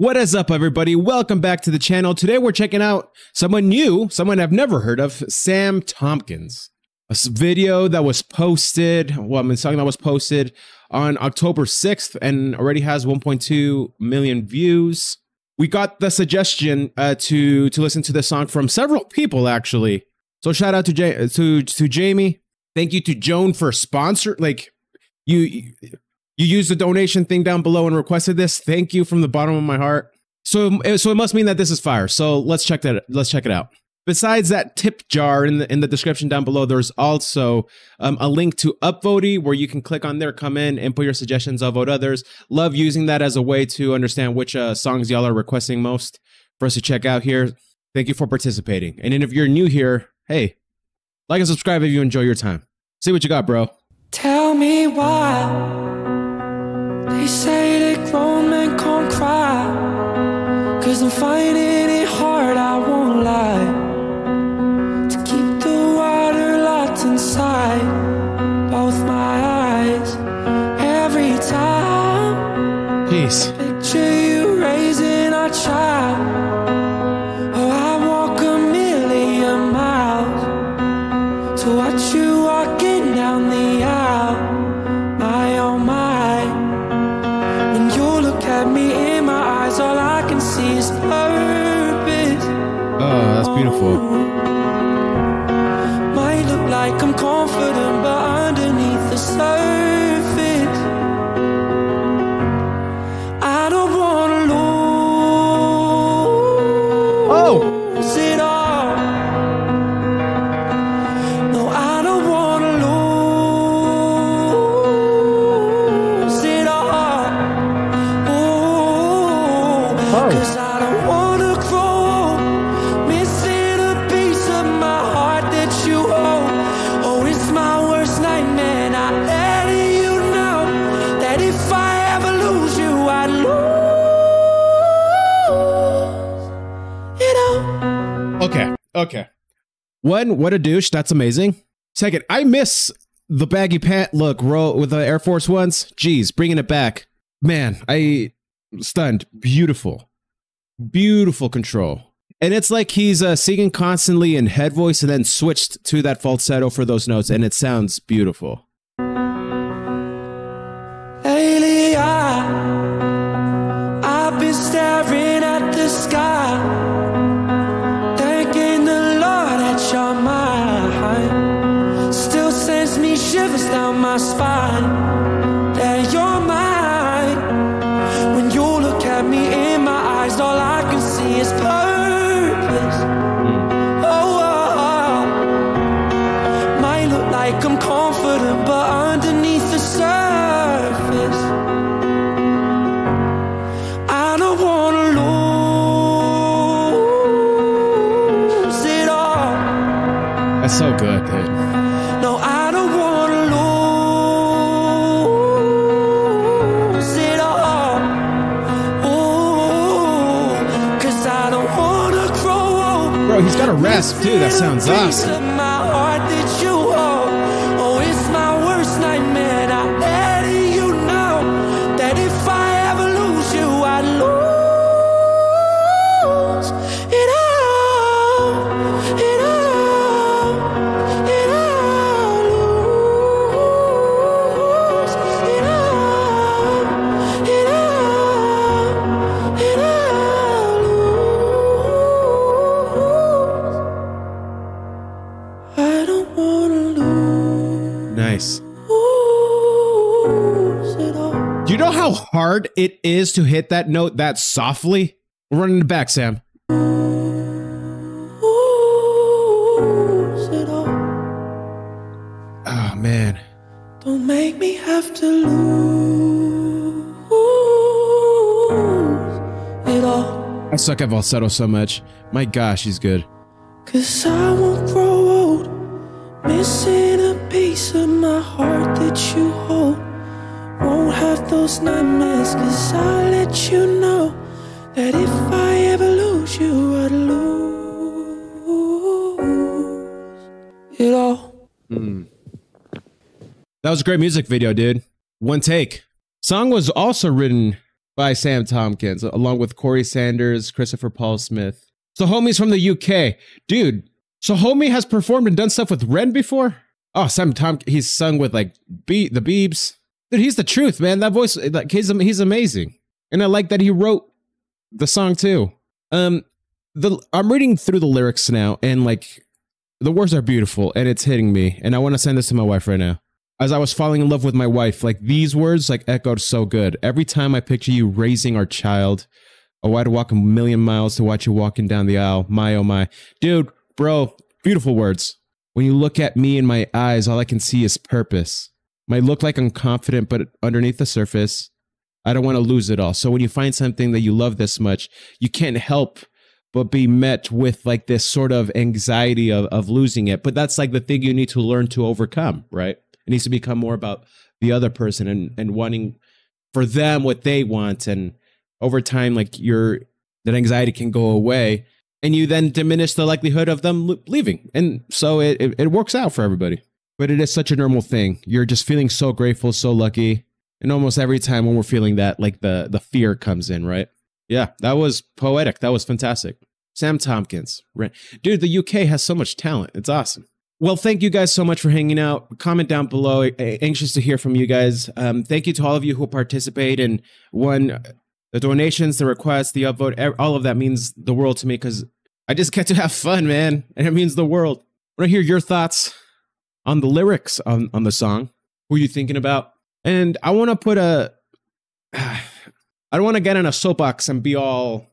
What is up, everybody? Welcome back to the channel. Today we're checking out someone new, someone I've never heard of, Sam Tompkins. A video that was posted, well, I mean, song that was posted on October 6th and already has 1.2 million views. We got the suggestion uh, to to listen to this song from several people, actually. So shout out to to to Jamie. Thank you to Joan for sponsor. Like you you used the donation thing down below and requested this. Thank you from the bottom of my heart. So so it must mean that this is fire. So let's check that. Let's check it out. Besides that tip jar in the in the description down below, there's also um, a link to Upvote where you can click on there, come in, and put your suggestions. I'll vote others. Love using that as a way to understand which uh, songs y'all are requesting most for us to check out here. Thank you for participating. And if you're new here, hey, like and subscribe if you enjoy your time. See what you got, bro. Tell me why say that grown men can't cry. Cause I'm finding it hard, I won't lie. Purpose. Oh, that's beautiful. Okay. One, what a douche. That's amazing. Second, I miss the baggy pant look with the Air Force Ones. Jeez, bringing it back. Man, I stunned. Beautiful. Beautiful control. And it's like he's uh, singing constantly in head voice and then switched to that falsetto for those notes, and it sounds beautiful. That you're mine. When you look at me in my eyes, all I can see is purpose. Oh, oh, oh. Underneath the surface, I don't wanna lose it all. That's so good, dude. A rasp too. That sounds awesome. I don't wanna lose Nice. Do you know how hard it is to hit that note that softly? We're running it back, Sam. Lose it all. Oh, man. Don't make me have to lose it all. I suck at falsetto so much. My gosh, he's good. Cause I won't grow missing a piece of my heart that you hold. Won't have those nightmares, cause I let you know that if I ever lose you, I'd lose it all. Hmm. That was a great music video, dude. One take. Song was also written by Sam Tompkins, along with Corey Sanders, Christopher Paul Smith. So, homies from the UK, dude. So, homie has performed and done stuff with Ren before. Oh, Sam Tom, he's sung with like Be- the Beebs. Dude, he's the truth, man. That voice, like he's he's amazing, and I like that he wrote the song too. Um, the I'm reading through the lyrics now, and like the words are beautiful, and it's hitting me, and I want to send this to my wife right now as I was falling in love with my wife, like these words like echoed so good. Every time I picture you raising our child, oh, I'd walk a million miles to watch you walking down the aisle. My oh my, dude, bro, beautiful words. When you look at me in my eyes, all I can see is purpose. Might look like I'm confident, but underneath the surface, I don't want to lose it all. So when you find something that you love this much, you can't help but be met with like this sort of anxiety of, of losing it. But that's like the thing you need to learn to overcome, right? It needs to become more about the other person and and wanting for them what they want and over time like your that anxiety can go away and you then diminish the likelihood of them leaving. And so it, it, it works out for everybody. But it is such a normal thing. You're just feeling so grateful so lucky. And almost every time when we're feeling that like the the fear comes in right? Yeah that was poetic. That was fantastic. Sam tompkins dude the uk has so much talent. It's awesome. Well, thank you guys so much for hanging out. Comment down below. Anxious to hear from you guys. Um, thank you to all of you who participate and won the donations, the requests, the upvote. All of that means the world to me because I just get to have fun, man, and it means the world. I want to hear your thoughts on the lyrics on, on the song. Who are you thinking about? And I want to put a. I don't want to get in a soapbox and be all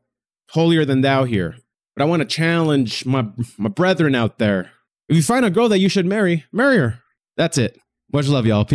holier than thou here, but I want to challenge my my brethren out there if you find a girl that you should marry, marry her. That's it. Much love, y'all. Peace.